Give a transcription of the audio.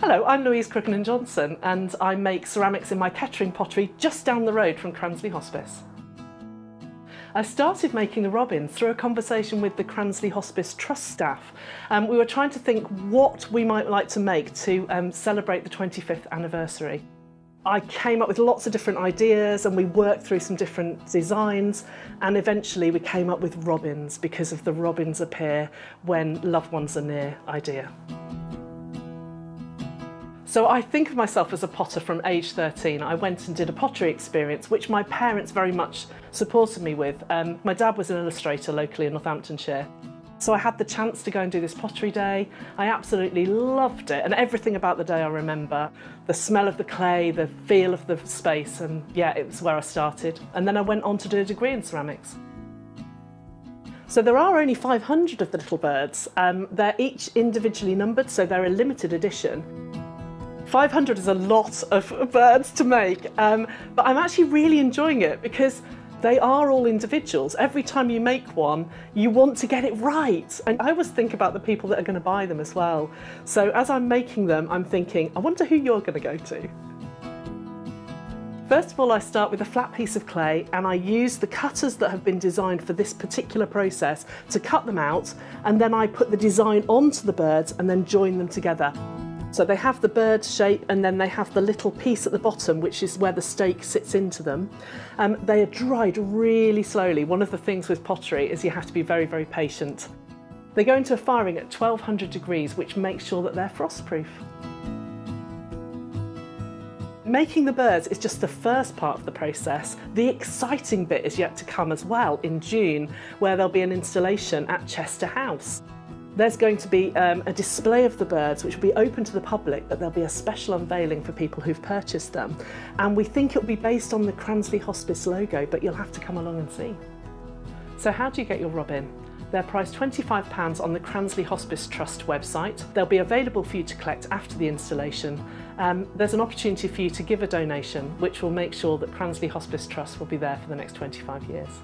Hello, I'm Louise Crookenden-Johnson and I make ceramics in my Kettering pottery just down the road from Cransley Hospice. I started making the robins through a conversation with the Cransley Hospice Trust staff. Um, we were trying to think what we might like to make to um, celebrate the 25th anniversary. I came up with lots of different ideas and we worked through some different designs and eventually we came up with robins because of the robins appear when loved ones are near idea. So I think of myself as a potter from age 13. I went and did a pottery experience, which my parents very much supported me with. Um, my dad was an illustrator locally in Northamptonshire. So I had the chance to go and do this pottery day. I absolutely loved it and everything about the day I remember. The smell of the clay, the feel of the space and yeah, it was where I started. And then I went on to do a degree in ceramics. So there are only 500 of the little birds. Um, they're each individually numbered, so they're a limited edition. 500 is a lot of birds to make, um, but I'm actually really enjoying it because they are all individuals. Every time you make one, you want to get it right. And I always think about the people that are going to buy them as well. So as I'm making them, I'm thinking, I wonder who you're going to go to. First of all, I start with a flat piece of clay and I use the cutters that have been designed for this particular process to cut them out and then I put the design onto the birds and then join them together. So they have the bird shape and then they have the little piece at the bottom which is where the stake sits into them. Um, they are dried really slowly. One of the things with pottery is you have to be very, very patient. They go into a firing at 1200 degrees which makes sure that they're frostproof. Making the birds is just the first part of the process. The exciting bit is yet to come as well in June where there'll be an installation at Chester House. There's going to be um, a display of the birds which will be open to the public, but there'll be a special unveiling for people who've purchased them. And we think it'll be based on the Cransley Hospice logo, but you'll have to come along and see. So how do you get your robin? They're priced £25 on the Cransley Hospice Trust website. They'll be available for you to collect after the installation. Um, there's an opportunity for you to give a donation, which will make sure that Cransley Hospice Trust will be there for the next 25 years.